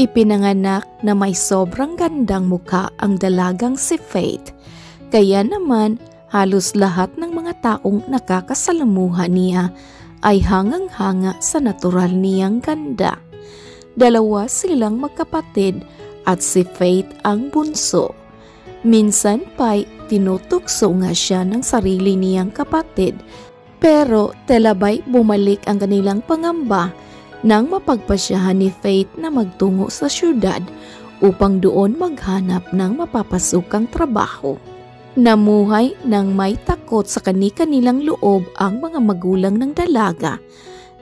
Ipinanganak na may sobrang gandang muka ang dalagang si Faith. Kaya naman halos lahat ng mga taong nakakasalamuha niya ay hangang-hanga sa natural niyang ganda. Dalawa silang magkapatid at si Faith ang bunso. Minsan pa'y tinutukso nga siya ng sarili niyang kapatid pero telabay bumalik ang kanilang pangamba nang mapagpasyahan ni Faith na magtungo sa syudad upang doon maghanap ng mapapasukang trabaho. Namuhay nang may takot sa kani-kanilang loob ang mga magulang ng dalaga,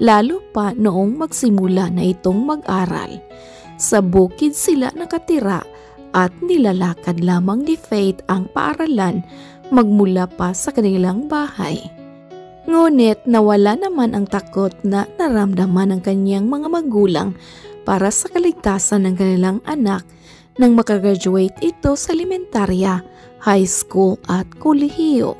lalo pa noong magsimula na itong mag-aral. Sa bukid sila nakatira at nilalakad lamang ni Faith ang paaralan magmula pa sa kanilang bahay. Ngunit nawala naman ang takot na naramdaman ng kanyang mga magulang para sa kaligtasan ng kanilang anak nang makagraduate ito sa elementarya, high school at kolehiyo.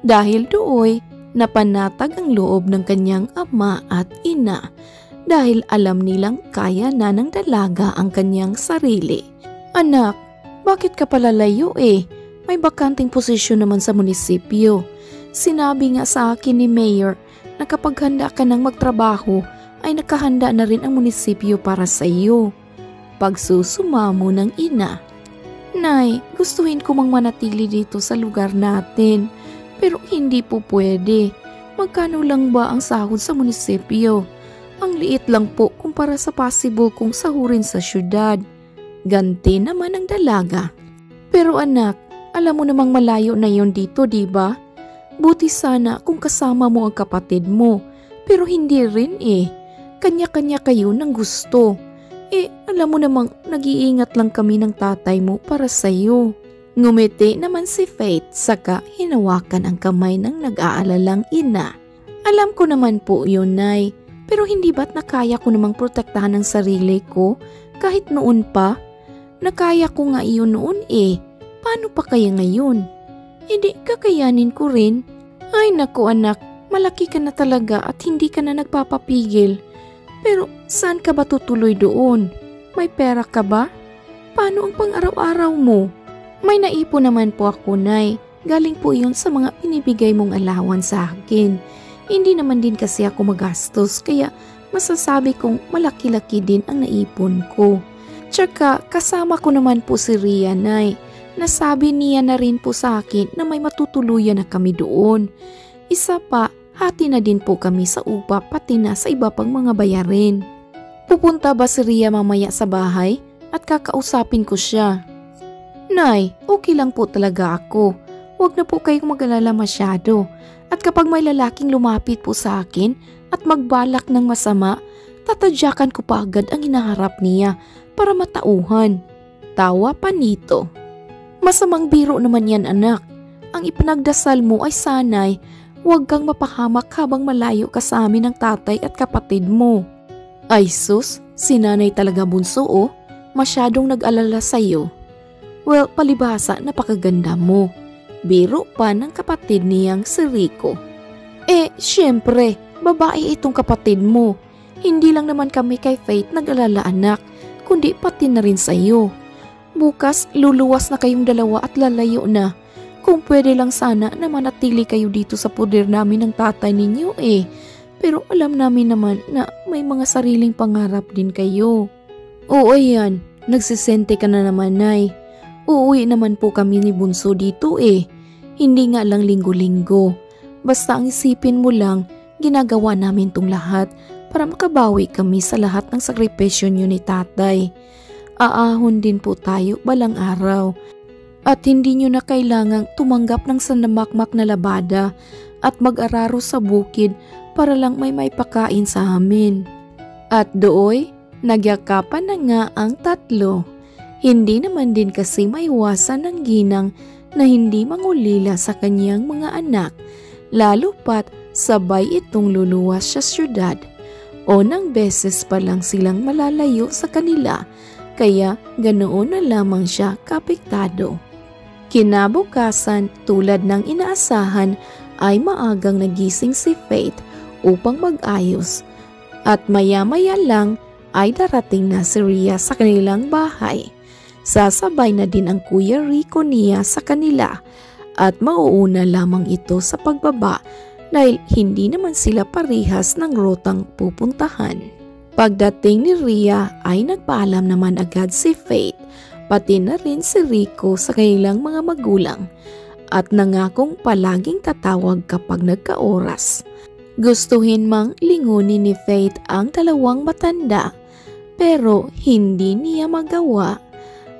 Dahil dooy, napanatag ang loob ng kanyang ama at ina dahil alam nilang kaya na ng dalaga ang kanyang sarili. Anak, bakit ka pala layo eh? May bakanting posisyon naman sa munisipyo Sinabi nga sa akin ni Mayor na kapag handa ka ng magtrabaho ay nakahanda na rin ang munisipyo para sa iyo. Pagsusumamo ng ina. Nay, gustuhin ko mang manatili dito sa lugar natin pero hindi po pwede. Magkano lang ba ang sahod sa munisipyo? Ang liit lang po kumpara sa possible kong sahurin sa syudad. Ganti naman ang dalaga. Pero anak, alam mo namang malayo na yon dito, di ba? Buti sana kung kasama mo ang kapatid mo. Pero hindi rin eh. Kanya-kanya kayo ng gusto. Eh, alam mo namang nag-iingat lang kami ng tatay mo para sa'yo. Ngumiti naman si Faith saka hinawakan ang kamay ng nag-aalalang ina. Alam ko naman po yun, Nay. Pero hindi ba't nakaya ko namang protektahan ang sarili ko kahit noon pa? Nakaya ko nga iyon noon eh. Paano pa kaya ngayon? Hindi kakayanin ko rin. Ay naku anak, malaki ka na talaga at hindi ka na nagpapapigil. Pero saan ka ba tutuloy doon? May pera ka ba? Paano ang pang-araw-araw mo? May naipon naman po ako, Nay. Galing po iyon sa mga pinibigay mong alawan sa akin. Hindi naman din kasi ako magastos kaya masasabi kong malaki-laki din ang naipon ko. Tsaka kasama ko naman po si Ria, Nay. Nasabi niya na rin po sa akin na may matutuluyan na kami doon. Isa pa, hati na din po kami sa upa pati na sa iba pang mga bayarin. Pupunta ba si Ria mamaya sa bahay at kakausapin ko siya? Nay, okay lang po talaga ako. Huwag na po kayong mag-alala masyado. At kapag may lalaking lumapit po sa akin at magbalak ng masama, tatadyakan ko pa agad ang hinaharap niya para matauhan. Tawa pa nito. Masamang biro naman yan anak. Ang ipinagdasal mo ay sanay huwag kang mapahamak habang malayo ka sa amin ng tatay at kapatid mo. Ay sus, sinanay talaga bunso oh. Masyadong nag-alala sa'yo. Well, palibasa napakaganda mo. Biro pa ng kapatid niyang si Rico. Eh, syempre, babae itong kapatid mo. Hindi lang naman kami kay Faith nag-alala anak, kundi pati na rin sa'yo. Bukas, luluwas na kayong dalawa at lalayo na. Kung pwede lang sana na manatili kayo dito sa poder namin ng tatay ninyo eh. Pero alam namin naman na may mga sariling pangarap din kayo. Oo yan, nagsisente ka na naman nay. Uuwi naman po kami ni Bunso dito eh. Hindi nga lang linggo-linggo. Basta ang isipin mo lang, ginagawa namin tong lahat para makabawi kami sa lahat ng sakripisyo niyo ni tatay aahon din po tayo balang araw. At hindi nyo na kailangang tumanggap ng sandamakmak na labada at mag-araro sa bukid para lang may may pakain sa amin. At dooy, nagyakapan na nga ang tatlo. Hindi naman din kasi maiwasan ng ginang na hindi mangulila sa kanyang mga anak, lalo pat sabay itong luluwas sa syudad. O nang beses pa lang silang malalayo sa kanila kaya ganoon na lamang siya kapiktado. Kinabukasan tulad ng inaasahan ay maagang nagising si Faith upang mag-ayos at maya-maya lang ay darating na si Ria sa kanilang bahay. Sasabay na din ang Kuya Rico niya sa kanila at mauuna lamang ito sa pagbaba dahil hindi naman sila parihas ng rotang pupuntahan. Pagdating ni Ria ay nagpaalam naman agad si Faith pati na rin si Rico sa kanilang mga magulang at nangakong palaging tatawag kapag nagkaoras. Gustuhin mang lingunin ni Faith ang dalawang matanda pero hindi niya magawa.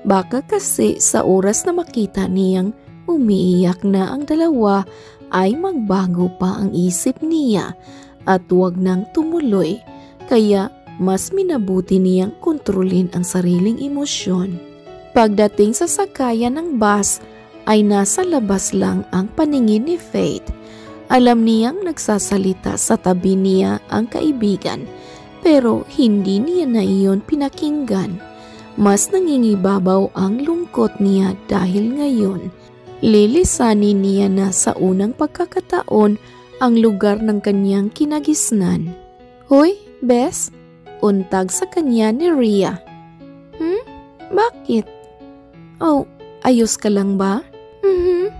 Baka kasi sa oras na makita niyang umiiyak na ang dalawa ay magbago pa ang isip niya at huwag nang tumuloy kaya mas minabuti niyang kontrolin ang sariling emosyon. Pagdating sa sakayan ng bus ay nasa labas lang ang paningin ni Faith. Alam niyang nagsasalita sa tabi niya ang kaibigan pero hindi niya na iyon pinakinggan. Mas nangingibabaw ang lungkot niya dahil ngayon Lilisanin niya na sa unang pagkakataon ang lugar ng kanyang kinagisnan. Hoy, Bes, untag sa kanya ni Ria. Hmm? Bakit? Oh, ayos ka lang ba? Mhm.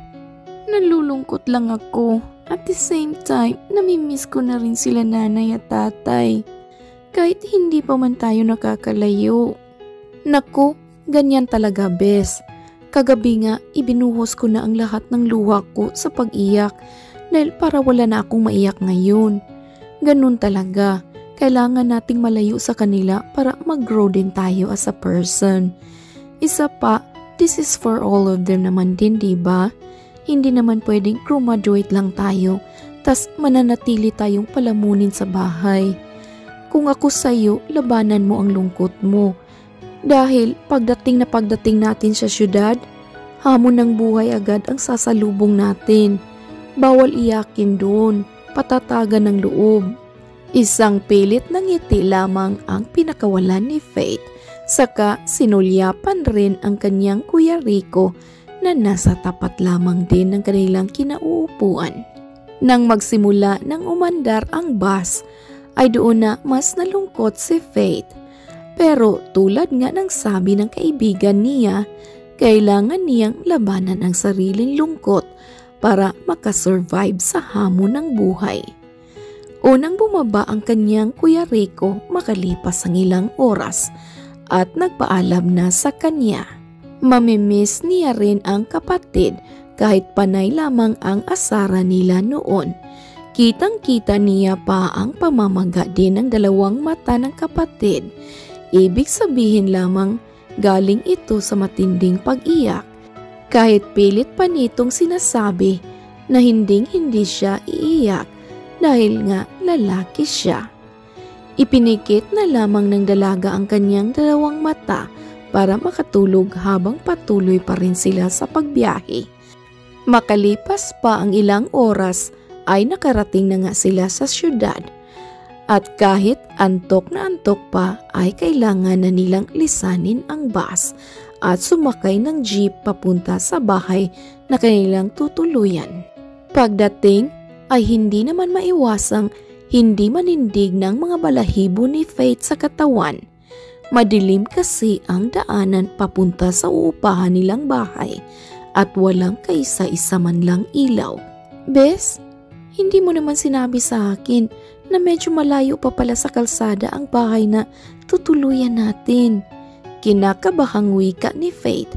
Nalulungkot lang ako. At the same time, namimiss ko na rin sila nanay at tatay. Kahit hindi pa man tayo nakakalayo. Naku, ganyan talaga, Bes. Kagabi nga, ibinuhos ko na ang lahat ng luha ko sa pag-iyak dahil para wala na akong maiyak ngayon. Ganun talaga. Kailangan nating malayo sa kanila para mag-grow din tayo as a person. Isa pa, this is for all of them naman din, di ba? Hindi naman pwedeng graduate lang tayo, tas mananatili tayong palamunin sa bahay. Kung ako sa'yo, labanan mo ang lungkot mo dahil pagdating na pagdating natin sa syudad, hamon ng buhay agad ang sasalubong natin. Bawal iyakin doon, patatagan ng loob. Isang pilit ng ngiti lamang ang pinakawalan ni Faith, saka sinulyapan rin ang kanyang Kuya Rico na nasa tapat lamang din ng kanilang kinauupuan. Nang magsimula ng umandar ang bus, ay doon na mas nalungkot si Faith pero tulad nga ng sabi ng kaibigan niya, kailangan niyang labanan ang sariling lungkot para makasurvive sa hamon ng buhay. Unang bumaba ang kanyang Kuya Rico makalipas ang ilang oras at nagpaalam na sa kanya. Mamimiss niya rin ang kapatid kahit panay lamang ang asara nila noon. Kitang-kita niya pa ang pamamaga din ng dalawang mata ng kapatid Ibig sabihin lamang galing ito sa matinding pag-iyak. Kahit pilit pa nitong sinasabi na hinding hindi siya iiyak dahil nga lalaki siya. Ipinikit na lamang ng dalaga ang kanyang dalawang mata para makatulog habang patuloy pa rin sila sa pagbiyahe. Makalipas pa ang ilang oras ay nakarating na nga sila sa syudad at kahit antok na antok pa ay kailangan na nilang lisanin ang bus at sumakay ng jeep papunta sa bahay na kanilang tutuluyan. Pagdating ay hindi naman maiwasang hindi manindig ng mga balahibo ni Faith sa katawan. Madilim kasi ang daanan papunta sa uupahan nilang bahay at walang kaisa-isa man lang ilaw. Bes, hindi mo naman sinabi sa akin na medyo malayo pa pala sa kalsada ang bahay na tutuluyan natin. Kinakabahang wika ni Faith.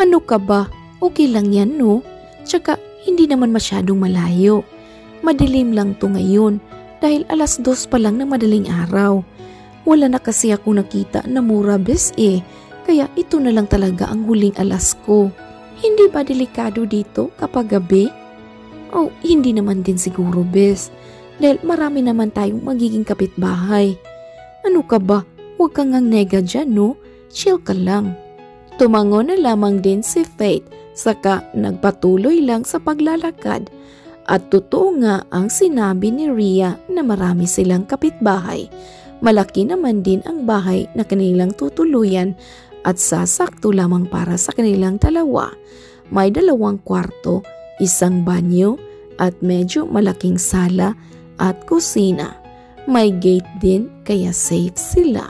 Ano ka ba? Okay lang yan no? Tsaka hindi naman masyadong malayo. Madilim lang to ngayon dahil alas dos pa lang ng madaling araw. Wala na kasi ako nakita na mura bes eh, kaya ito na lang talaga ang huling alas ko. Hindi ba delikado dito kapag gabi? Oh, hindi naman din siguro bes dahil marami naman tayong magiging kapitbahay. Ano ka ba? Huwag kang ang nega dyan, no? Chill ka lang. Tumango na lamang din si Faith saka nagpatuloy lang sa paglalakad at totoo nga ang sinabi ni Ria na marami silang kapitbahay. Malaki naman din ang bahay na kanilang tutuluyan at sasakto lamang para sa kanilang dalawa. May dalawang kwarto, isang banyo at medyo malaking sala at kusina. May gate din kaya safe sila.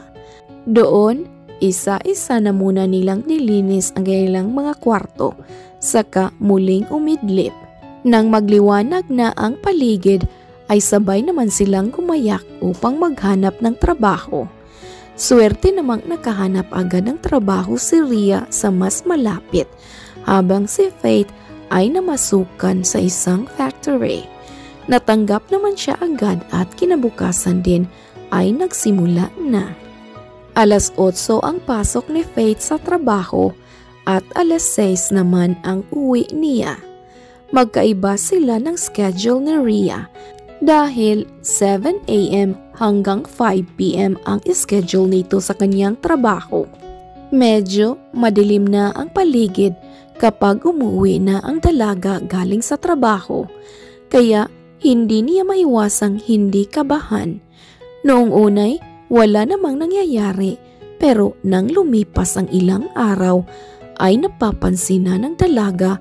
Doon, isa-isa na muna nilang nilinis ang kanilang mga kwarto, saka muling umidlip. Nang magliwanag na ang paligid, ay sabay naman silang gumayak upang maghanap ng trabaho. Swerte namang nakahanap agad ng trabaho si Ria sa mas malapit habang si Faith ay namasukan sa isang factory. Natanggap naman siya agad at kinabukasan din ay nagsimula na. Alas 8 ang pasok ni Faith sa trabaho at alas 6 naman ang uwi niya. Magkaiba sila ng schedule ni Ria dahil 7am hanggang 5pm ang schedule nito sa kanyang trabaho. Medyo madilim na ang paligid kapag umuwi na ang dalaga galing sa trabaho, kaya hindi niya maiwasang hindi kabahan. Noong unay, wala namang nangyayari pero nang lumipas ang ilang araw ay napapansin na ng dalaga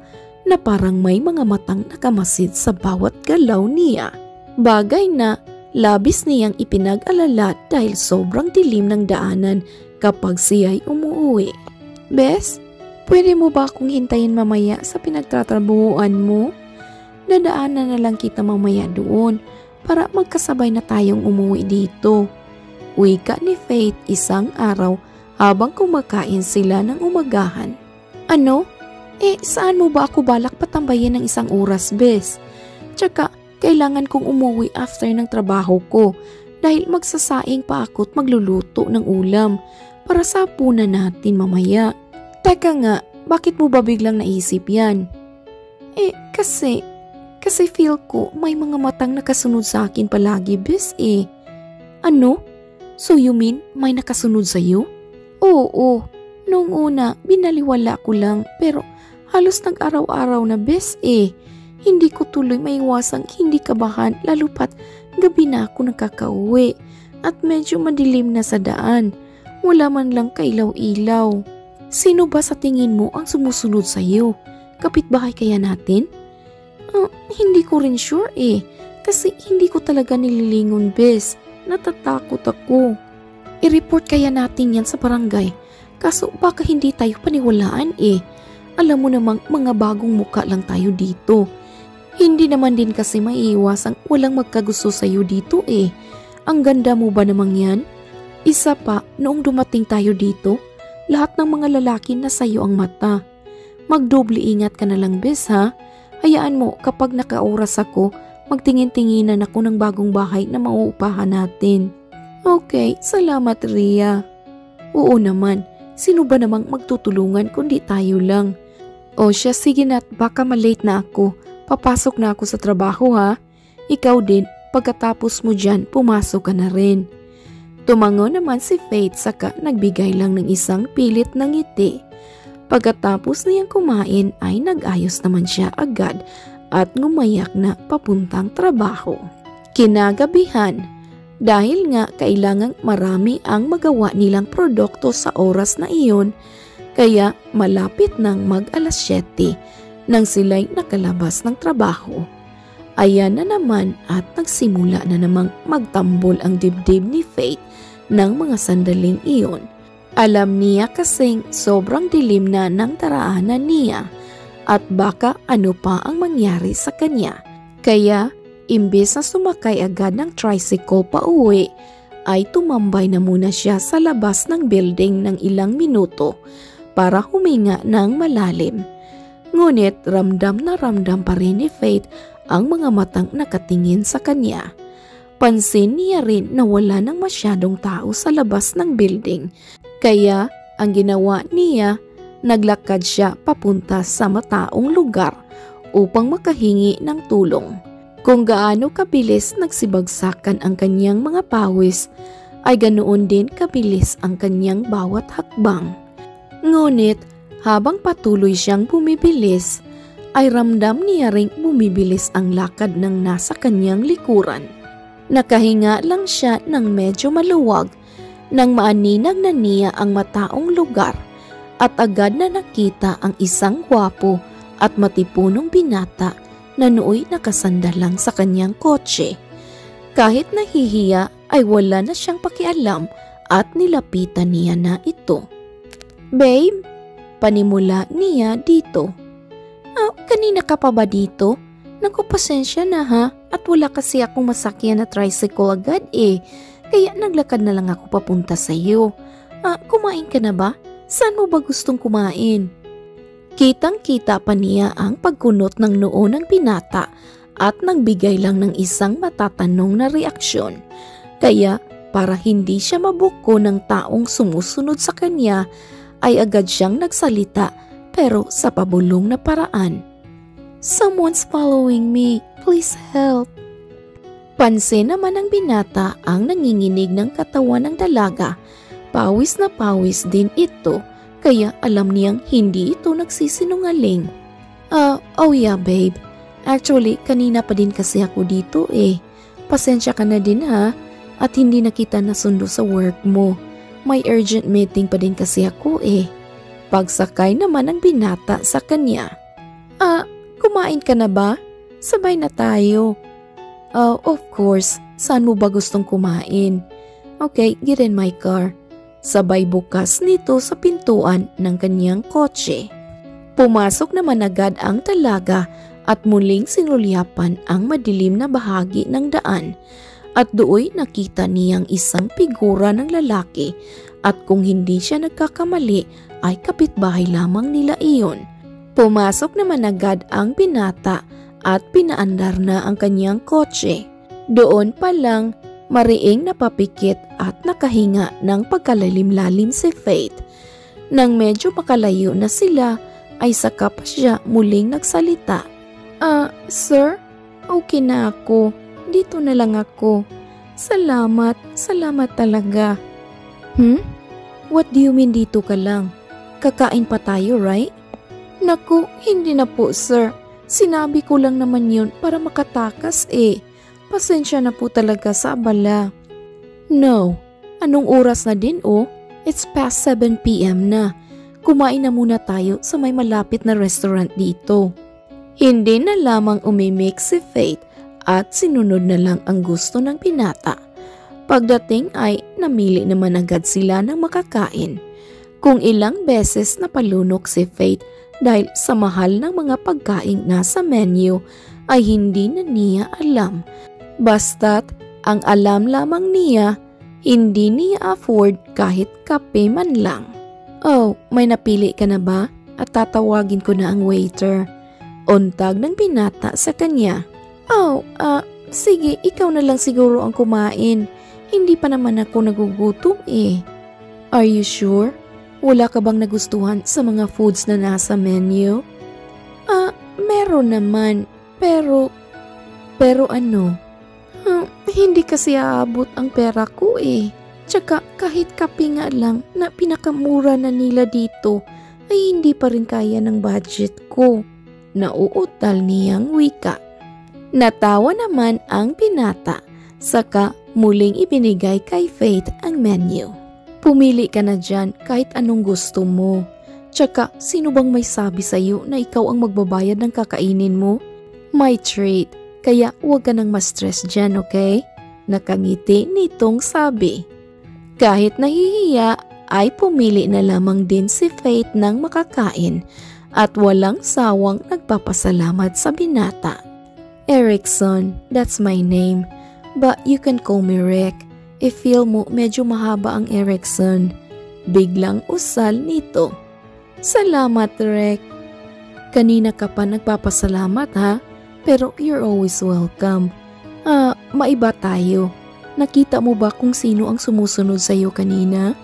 na parang may mga matang nakamasid sa bawat galaw niya. Bagay na labis niyang ipinag-alala dahil sobrang dilim ng daanan kapag siya'y umuwi. Bes, pwede mo ba akong hintayin mamaya sa pinagtatrabuhuan mo? Dadaanan na lang kita mamaya doon para magkasabay na tayong umuwi dito. Wika ni Faith isang araw habang kumakain sila ng umagahan. Ano? Eh, saan mo ba ako balak patambayin ng isang oras, bes? Tsaka, kailangan kong umuwi after ng trabaho ko dahil magsasaing pa ako at magluluto ng ulam para sa punan natin mamaya. Teka nga, bakit mo ba biglang naisip yan? Eh, kasi, kasi feel ko may mga matang nakasunod sa akin palagi, bes eh. Ano? So you mean may nakasunod sa'yo? Oo, noong una binaliwala ko lang pero halos nag-araw-araw na bes eh. Hindi ko tuloy maiwasang hindi kabahan lalo pat gabi na ako nakakauwi at medyo madilim na sa daan. Wala man lang kailaw-ilaw. Sino ba sa tingin mo ang sumusunod sa iyo? Kapitbahay kaya natin? Uh, hindi ko rin sure eh. Kasi hindi ko talaga nililingon bes. Natatakot ako. I-report kaya natin yan sa barangay. Kaso baka hindi tayo paniwalaan eh. Alam mo namang mga bagong muka lang tayo dito. Hindi naman din kasi maiiwasang walang magkagusto sa'yo dito eh. Ang ganda mo ba namang yan? Isa pa, noong dumating tayo dito, lahat ng mga lalaki na sa'yo ang mata. Magdoble ingat ka na lang bes ha. Hayaan mo kapag nakaoras ako, magtingin-tinginan ako ng bagong bahay na mauupahan natin. Okay, salamat Ria. Oo naman, sino ba namang magtutulungan kundi tayo lang? O siya sige na't baka malate na ako. Papasok na ako sa trabaho ha. Ikaw din, pagkatapos mo dyan, pumasok ka na rin. Tumango naman si Faith saka nagbigay lang ng isang pilit ng ngiti. Pagkatapos niyang kumain ay nag-ayos naman siya agad at ngumayak na papuntang trabaho. Kinagabihan, dahil nga kailangang marami ang magawa nilang produkto sa oras na iyon, kaya malapit nang mag alas 7 nang sila'y nakalabas ng trabaho. Ayan na naman at nagsimula na namang magtambol ang dibdib ni Faith ng mga sandaling iyon. Alam niya kasing sobrang dilim na ng daraanan niya at baka ano pa ang mangyari sa kanya. Kaya imbes na sumakay agad ng tricycle pa uwi, ay tumambay na muna siya sa labas ng building ng ilang minuto para huminga ng malalim. Ngunit ramdam na ramdam pa rin ni Faith ang mga matang nakatingin sa kanya. Pansin niya rin na wala nang masyadong tao sa labas ng building. Kaya ang ginawa niya, naglakad siya papunta sa mataong lugar upang makahingi ng tulong. Kung gaano kabilis nagsibagsakan ang kanyang mga pawis, ay ganoon din kabilis ang kanyang bawat hakbang. Ngunit habang patuloy siyang bumibilis, ay ramdam niya ring bumibilis ang lakad ng nasa kanyang likuran. Nakahinga lang siya ng medyo maluwag nang maaninag na niya ang mataong lugar at agad na nakita ang isang gwapo at matipunong binata na nooy nakasanda lang sa kanyang kotse. Kahit nahihiya ay wala na siyang pakialam at nilapitan niya na ito. Babe, panimula niya dito. Ah, kanina ka pa ba dito? Naku, pasensya na ha. At wala kasi akong masakyan na tricycle agad eh. Kaya naglakad na lang ako papunta sa iyo. Ah, kumain ka na ba? Saan mo ba gustong kumain? Kitang-kita pa niya ang pagkunot ng noo ng binata at nagbigay lang ng isang matatanong na reaksyon. Kaya para hindi siya mabuko ng taong sumusunod sa kanya ay agad siyang nagsalita pero sa pabulong na paraan. Someone's following me. Please help. Pansin naman ng binata ang nanginginig ng katawan ng dalaga Pawis na pawis din ito kaya alam niyang hindi ito nagsisinungaling. Ah, uh, oh yeah babe. Actually, kanina pa din kasi ako dito eh. Pasensya ka na din ha at hindi na kita nasundo sa work mo. May urgent meeting pa din kasi ako eh. Pagsakay naman ng binata sa kanya. Ah, kumain ka na ba? Sabay na tayo. Oh, of course. Saan mo ba gustong kumain? Okay, get in my car. Sabay bukas nito sa pintuan ng kanyang kotse. Pumasok naman agad ang talaga at muling sinulyapan ang madilim na bahagi ng daan at dooy nakita niyang isang figura ng lalaki at kung hindi siya nagkakamali ay kapitbahay lamang nila iyon. Pumasok naman agad ang binata at pinaandar na ang kanyang kotse. Doon pa lang mariing napapikit at nakahinga ng pagkalalim-lalim si Faith. Nang medyo makalayo na sila, ay saka pa siya muling nagsalita. Ah, uh, sir, okay na ako. Dito na lang ako. Salamat, salamat talaga. Hmm? What do you mean dito ka lang? Kakain pa tayo, right? Naku, hindi na po, sir. Sinabi ko lang naman yun para makatakas eh. Pasensya na po talaga sa abala. No, anong oras na din oh? It's past 7pm na. Kumain na muna tayo sa may malapit na restaurant dito. Hindi na lamang umimik si Faith at sinunod na lang ang gusto ng pinata. Pagdating ay namili naman agad sila ng makakain. Kung ilang beses napalunok si Faith dahil sa mahal ng mga pagkain nasa menu ay hindi na niya alam Basta't ang alam lamang niya, hindi niya afford kahit kape man lang. Oh, may napili ka na ba? At tatawagin ko na ang waiter. Untag ng binata sa kanya. Oh, ah, uh, sige, ikaw na lang siguro ang kumain. Hindi pa naman ako nagugutom eh. Are you sure? Wala ka bang nagustuhan sa mga foods na nasa menu? Ah, meron naman. Pero, pero ano? Hmm, hindi kasi aabot ang pera ko eh. Tsaka kahit kape nga lang na pinakamura na nila dito ay hindi pa rin kaya ng budget ko. Nauutal niyang wika. Natawa naman ang pinata saka muling ibinigay kay Faith ang menu. Pumili ka na dyan kahit anong gusto mo. Tsaka sino bang may sabi sa'yo na ikaw ang magbabayad ng kakainin mo? My treat. Kaya huwag ka nang ma-stress dyan, okay? Nakangiti nitong sabi. Kahit nahihiya ay pumili na lamang din si Faith ng makakain at walang sawang nagpapasalamat sa binata. Erickson, that's my name. But you can call me Rick. If feel mo medyo mahaba ang Erickson. Biglang usal nito. Salamat Rick. Kanina ka pa nagpapasalamat ha? Pero you're always welcome. Ah, maiba tayo. Nakita mo ba kung sino ang sumusunod sa iyo kanina?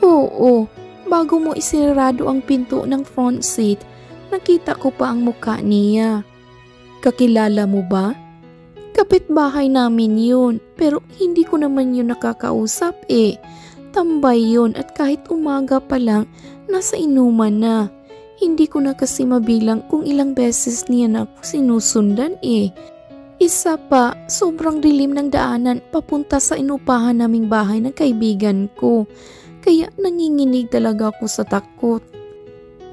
Oo, bago mo isirado ang pinto ng front seat, nakita ko pa ang mukha niya. Kakilala mo ba? Kapitbahay namin yun, pero hindi ko naman yun nakakausap eh. Tambay yun at kahit umaga pa lang, nasa inuman na. Hindi ko na kasi mabilang kung ilang beses niya na ako sinusundan eh. Isa pa, sobrang dilim ng daanan papunta sa inupahan naming bahay ng kaibigan ko. Kaya nanginginig talaga ako sa takot.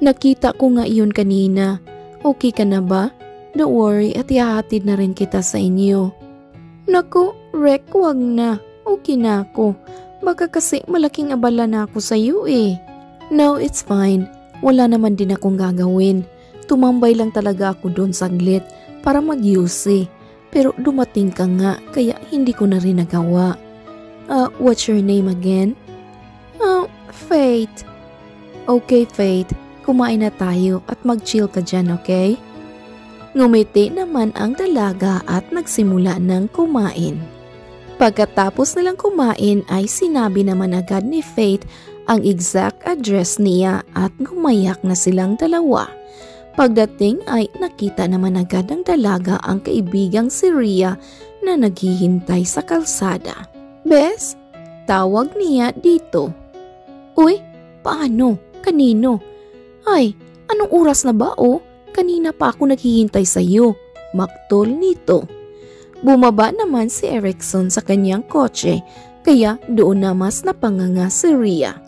Nakita ko nga iyon kanina. Okay ka na ba? Don't worry at ihahatid na rin kita sa inyo. Naku, Rek, wag na. Okay na ako. Baka kasi malaking abala na ako sa iyo eh. No, it's fine. Wala naman din akong gagawin. Tumambay lang talaga ako doon saglit para mag-UC. Pero dumating ka nga kaya hindi ko na rin nagawa. Uh, what's your name again? Oh, Faith. Okay, Faith. Kumain na tayo at mag-chill ka dyan, okay? Ngumiti naman ang dalaga at nagsimula ng kumain. Pagkatapos nilang kumain ay sinabi naman agad ni Faith ang exact address niya at gumayak na silang dalawa. Pagdating ay nakita naman agad ng dalaga ang kaibigang si Ria na naghihintay sa kalsada. Bes, tawag niya dito. Uy, paano? Kanino? Ay, anong oras na ba o? Oh? Kanina pa ako naghihintay sa iyo. Maktol nito. Bumaba naman si Erickson sa kanyang kotse kaya doon na mas napanganga si Ria.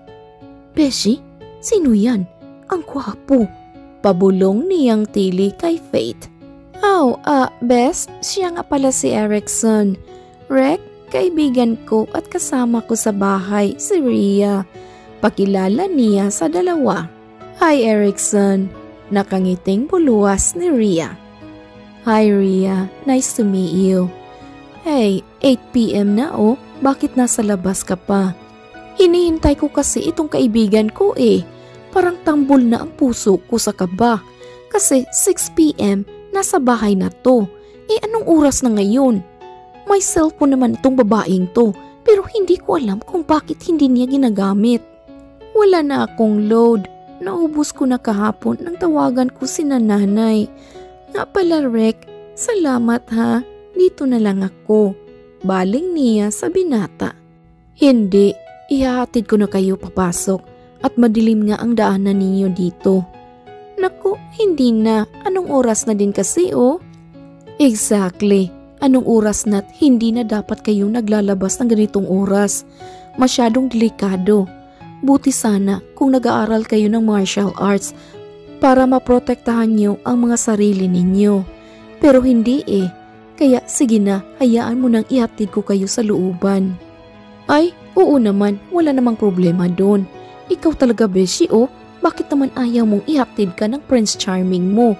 Beshi, sino yan? Ang kwapo. Pabulong niyang tili kay Faith. Oh, ah, uh, Bes, siya nga pala si Erickson. Rek, kaibigan ko at kasama ko sa bahay, si Ria. Pakilala niya sa dalawa. Hi Erickson, nakangiting buluwas ni Ria. Hi Ria, nice to meet you. Hey, 8pm na oh, bakit nasa labas ka pa? Hinihintay ko kasi itong kaibigan ko eh. Parang tambol na ang puso ko sa kaba. Kasi 6pm, nasa bahay na to. Eh anong oras na ngayon? May cellphone naman itong babaeng to pero hindi ko alam kung bakit hindi niya ginagamit. Wala na akong load. Naubos ko na kahapon nang tawagan ko si nanay. Nga pala Rek, salamat ha. Dito na lang ako. Baling niya sa binata. Hindi, ihahatid ko na kayo papasok at madilim nga ang daanan ninyo dito. Naku, hindi na. Anong oras na din kasi oh? Exactly. Anong oras na't hindi na dapat kayong naglalabas ng ganitong oras. Masyadong delikado. Buti sana kung nag-aaral kayo ng martial arts para maprotektahan niyo ang mga sarili ninyo. Pero hindi eh. Kaya sige na, hayaan mo nang ihatid ko kayo sa looban. Ay, oo naman, wala namang problema doon. Ikaw talaga beshi oh, bakit naman ayaw mong ihatid ka ng Prince Charming mo?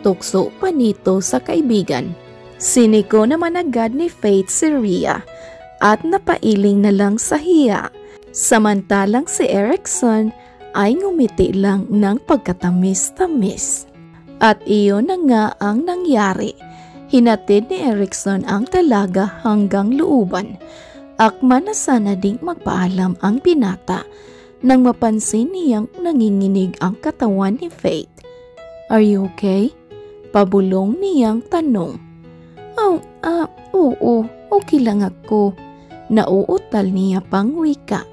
Tukso pa nito sa kaibigan. Siniko naman agad ni Faith si Rhea at napailing na lang sa hiya Samantalang si Erickson ay ngumiti lang ng pagkatamis-tamis. At iyon na nga ang nangyari. Hinatid ni Erickson ang talaga hanggang looban. Akma na sana ding magpaalam ang binata nang mapansin niyang nanginginig ang katawan ni Faith. Are you okay? Pabulong niyang tanong. Oh, ah, oo, okay lang ako. Nauutal niya pang wika.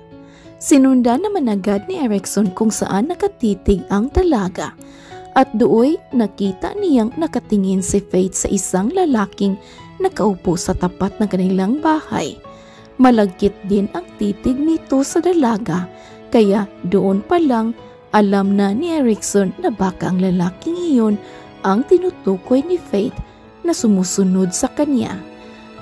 Sinundan naman agad ni Erickson kung saan nakatitig ang talaga at dooy nakita niyang nakatingin si Faith sa isang lalaking nakaupo sa tapat ng kanilang bahay. Malagkit din ang titig nito sa dalaga kaya doon pa lang alam na ni Erickson na baka ang lalaking iyon ang tinutukoy ni Faith na sumusunod sa kanya.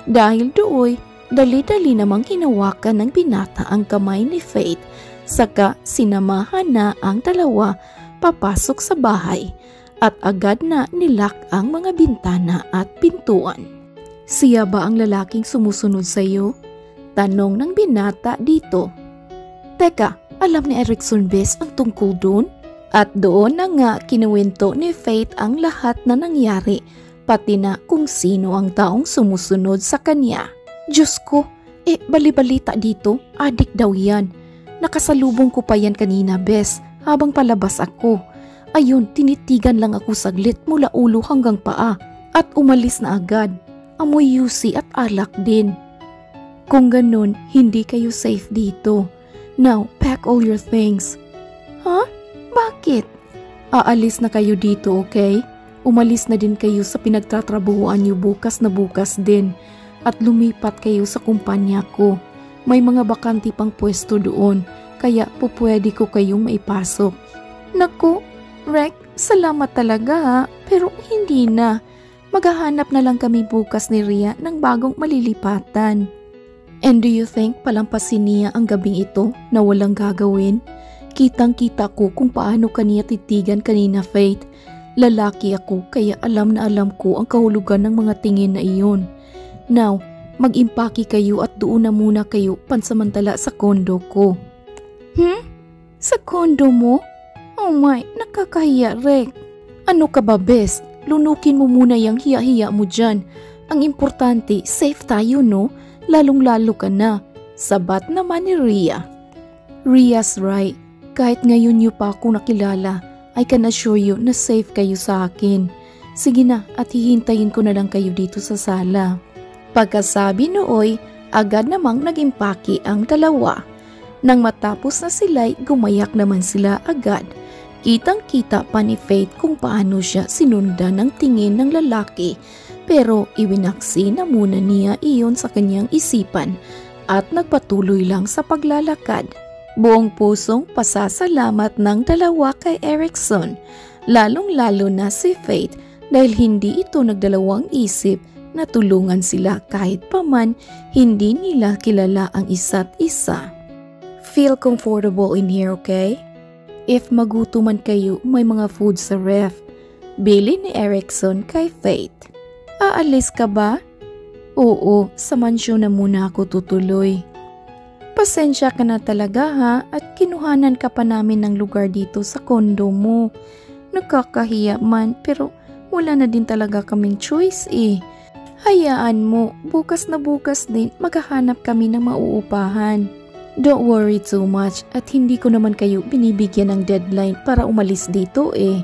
Dahil dooy Dali-dali namang hinawakan ng binata ang kamay ni Faith saka sinamahan na ang dalawa papasok sa bahay at agad na nilak ang mga bintana at pintuan. Siya ba ang lalaking sumusunod sa iyo? Tanong ng binata dito. Teka, alam ni Erickson Bess ang tungkol doon? At doon na nga kinuwento ni Faith ang lahat na nangyari pati na kung sino ang taong sumusunod sa kanya. Diyos ko, eh balibalita dito, adik daw yan. Nakasalubong ko pa yan kanina, bes, habang palabas ako. Ayun, tinitigan lang ako saglit mula ulo hanggang paa at umalis na agad. Amoy yusi at alak din. Kung ganun, hindi kayo safe dito. Now, pack all your things. Ha? Huh? Bakit? Aalis na kayo dito, okay? Umalis na din kayo sa pinagtatrabuhuan niyo bukas na bukas din at lumipat kayo sa kumpanya ko. May mga bakanti pang pwesto doon, kaya po pwede ko kayong maipasok. Naku, Rek, salamat talaga ha, pero hindi na. Maghahanap na lang kami bukas ni Ria ng bagong malilipatan. And do you think palampasin niya ang gabing ito na walang gagawin? Kitang-kita ko kung paano kaniya titigan kanina, Faith. Lalaki ako kaya alam na alam ko ang kahulugan ng mga tingin na iyon. Now, mag-impake kayo at doon na muna kayo pansamantala sa kondo ko. Hmm? Sa kondo mo? Oh my, nakakahiya, Rek. Ano ka ba, bes? Lunukin mo muna yung hiya-hiya mo dyan. Ang importante, safe tayo, no? Lalong-lalo ka na. Sabat naman ni Ria. Ria's right. Kahit ngayon niyo pa ako nakilala, I can assure you na safe kayo sa akin. Sige na at hihintayin ko na lang kayo dito sa sala. Pagkasabi nooy, agad namang naging paki ang dalawa. Nang matapos na sila'y gumayak naman sila agad. Kitang-kita pa ni Faith kung paano siya sinundan ng tingin ng lalaki pero iwinaksi na muna niya iyon sa kanyang isipan at nagpatuloy lang sa paglalakad. Buong pusong pasasalamat ng dalawa kay Erickson, lalong-lalo na si Faith dahil hindi ito nagdalawang isip na tulungan sila kahit paman hindi nila kilala ang isa't isa. Feel comfortable in here, okay? If magutuman kayo, may mga food sa ref. Bili ni Erickson kay Faith. Aalis ka ba? Oo, sa mansyon na muna ako tutuloy. Pasensya ka na talaga ha at kinuhanan ka pa namin ng lugar dito sa kondo mo. Nakakahiya man pero wala na din talaga kaming choice eh. Hayaan mo, bukas na bukas din maghahanap kami ng mauupahan. Don't worry too much at hindi ko naman kayo binibigyan ng deadline para umalis dito eh.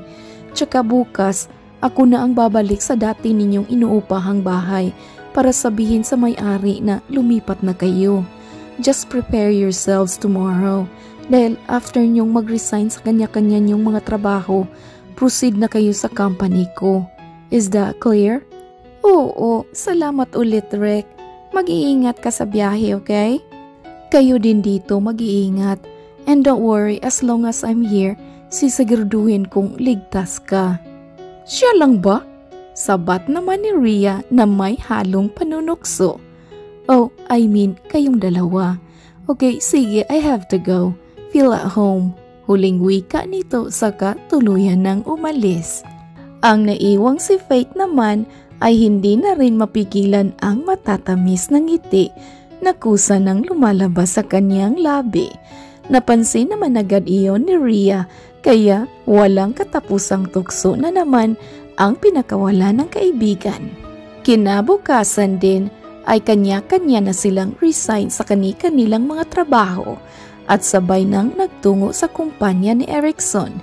Tsaka bukas, ako na ang babalik sa dati ninyong inuupahang bahay para sabihin sa may-ari na lumipat na kayo. Just prepare yourselves tomorrow dahil after nyong mag-resign sa kanya-kanya nyong mga trabaho, proceed na kayo sa company ko. Is that clear? Oo, salamat ulit Rick. Mag-iingat ka sa biyahe, okay? Kayo din dito mag-iingat. And don't worry, as long as I'm here, sisiguraduhin kong ligtas ka. Siya lang ba? Sabat naman ni Ria na may halong panunokso. Oh, I mean, kayong dalawa. Okay, sige, I have to go. Feel at home. Huling wika nito saka tuluyan ng umalis. Ang naiwang si Faith naman ay hindi na rin mapigilan ang matatamis ng ngiti na kusa nang lumalabas sa kanyang labi. Napansin naman agad iyon ni Ria kaya walang katapusang tukso na naman ang pinakawala ng kaibigan. Kinabukasan din ay kanya-kanya na silang resign sa kani-kanilang mga trabaho at sabay nang nagtungo sa kumpanya ni Erickson.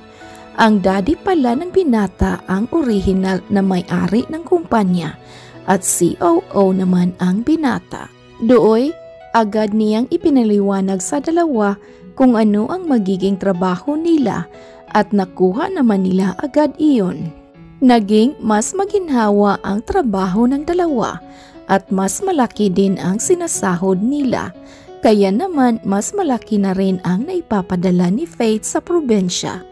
Ang daddy pala ng binata ang original na may-ari ng kumpanya at COO naman ang binata. Dooy, agad niyang ipinaliwanag sa dalawa kung ano ang magiging trabaho nila at nakuha naman nila agad iyon. Naging mas maginhawa ang trabaho ng dalawa at mas malaki din ang sinasahod nila. Kaya naman mas malaki na rin ang naipapadala ni Faith sa probensya.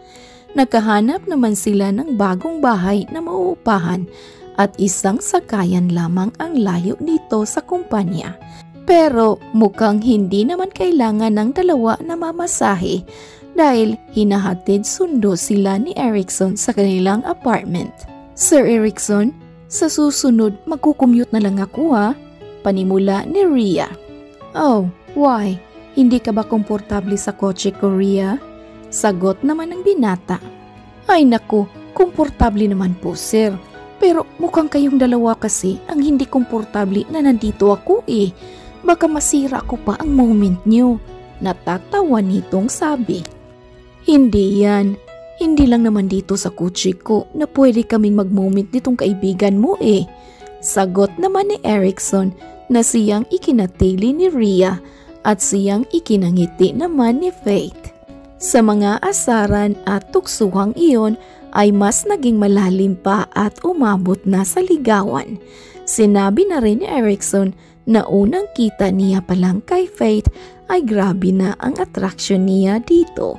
Nagkahanap naman sila ng bagong bahay na mauupahan at isang sakayan lamang ang layo nito sa kumpanya. Pero mukhang hindi naman kailangan ng dalawa na mamasahe dahil hinahatid sundo sila ni Erickson sa kanilang apartment. Sir Erickson, sa susunod, magkukommute na lang ako ha. Panimula ni Ria. Oh, why? Hindi ka ba komportable sa kotse ko, Ria? Sagot naman ng binata. Ay naku, komportable naman po, sir. Pero mukhang kayong dalawa kasi ang hindi komportable na nandito ako eh. Baka masira ko pa ang moment niyo. Natatawa nitong sabi. Hindi yan. Hindi lang naman dito sa kutsi ko na pwede kaming mag-moment nitong kaibigan mo eh. Sagot naman ni Erickson na siyang ikinatili ni Ria at siyang ikinangiti naman ni Faith. Sa mga asaran at tuksuhang iyon ay mas naging malalim pa at umabot na sa ligawan. Sinabi na rin ni Erickson na unang kita niya palang kay Faith ay grabe na ang attraction niya dito.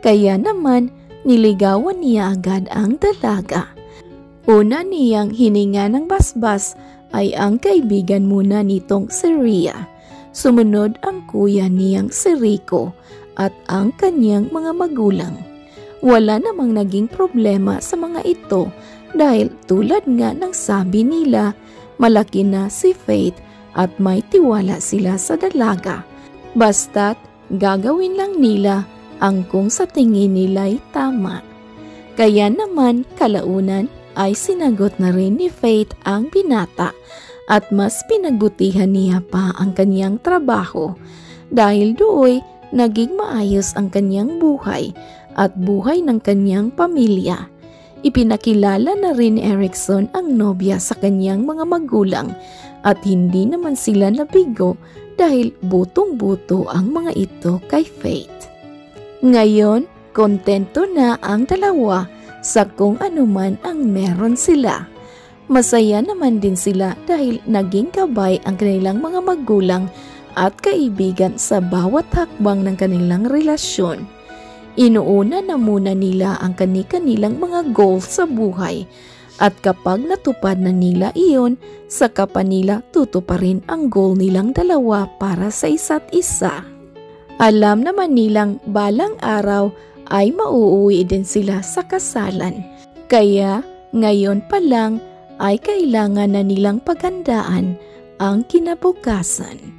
Kaya naman niligawan niya agad ang dalaga. Una niyang hininga ng basbas ay ang kaibigan muna nitong si Ria. Sumunod ang kuya niyang si Rico at ang kanyang mga magulang. Wala namang naging problema sa mga ito dahil tulad nga ng sabi nila, malaki na si Faith at may tiwala sila sa dalaga. Basta't gagawin lang nila ang kung sa tingin nila'y tama. Kaya naman kalaunan ay sinagot na rin ni Faith ang binata at mas pinagbutihan niya pa ang kanyang trabaho dahil doon naging maayos ang kanyang buhay at buhay ng kanyang pamilya. Ipinakilala na rin ni Erickson ang nobya sa kanyang mga magulang at hindi naman sila nabigo dahil butong-buto ang mga ito kay Faith. Ngayon, kontento na ang dalawa sa kung anuman ang meron sila. Masaya naman din sila dahil naging gabay ang kanilang mga magulang at kaibigan sa bawat hakbang ng kanilang relasyon. Inuuna na muna nila ang kani-kanilang mga goals sa buhay at kapag natupad na nila iyon, saka pa nila tutuparin ang goal nilang dalawa para sa isa't isa. Alam naman nilang balang araw ay mauuwi din sila sa kasalan. Kaya ngayon pa lang ay kailangan na nilang pagandaan ang kinabukasan.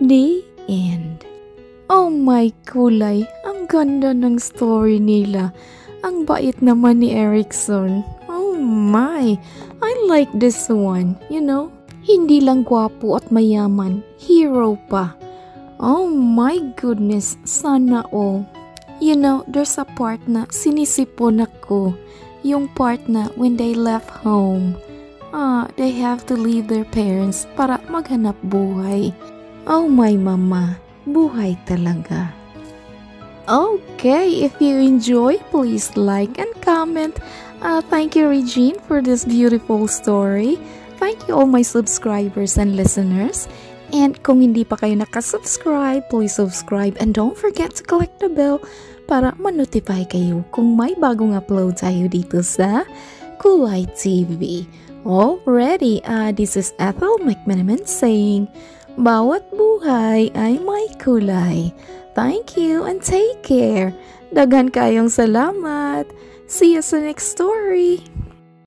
The end. Oh my kulay, ang ganda ng story nila. Ang bait naman ni Erickson. Oh my, I like this one, you know? Hindi lang gwapo at mayaman, hero pa. Oh my goodness, sana all. You know, there's a part na sinisipon ako. Yung part na when they left home Ah, they have to leave their parents para maghanap buhay. Oh my mama, buhay talaga. Okay, if you enjoy, please like and comment. Uh, thank you, Regine, for this beautiful story. Thank you all my subscribers and listeners. And kung hindi pa kayo nakasubscribe, please subscribe and don't forget to click the bell para ma-notify kayo kung may bagong upload tayo dito sa Kulay TV. Already, uh, this is Ethel McManaman saying, Bawat buhay ay may kulay. Thank you and take care. Dagan kayong salamat. See you sa next story.